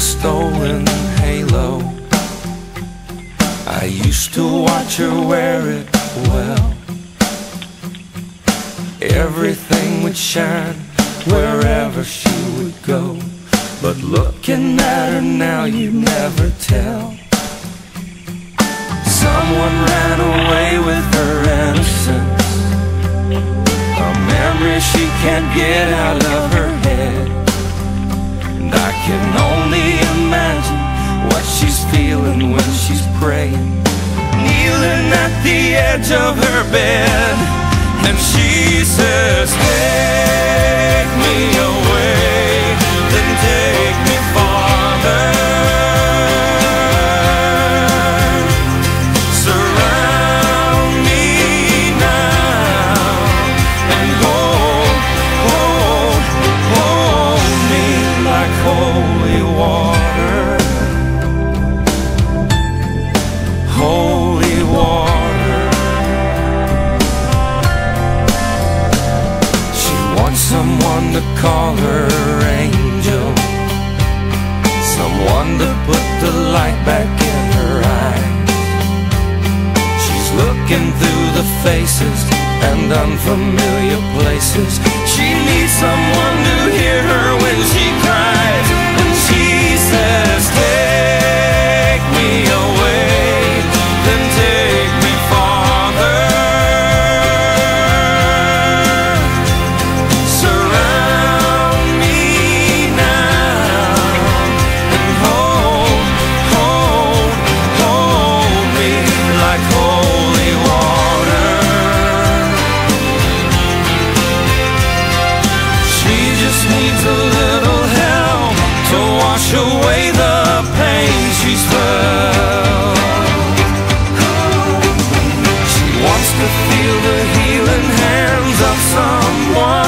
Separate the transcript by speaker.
Speaker 1: stolen halo. I used to watch her wear it well. Everything would shine wherever she would go. But looking at her now, you'd never tell. Someone ran away with her innocence. A memory she can't get out of her head. And I can feeling when she's praying. Kneeling at the edge of her bed. And she says, someone to call her angel. Someone to put the light back in her eyes. She's looking through the faces and unfamiliar places. She needs feel the healing hands of someone.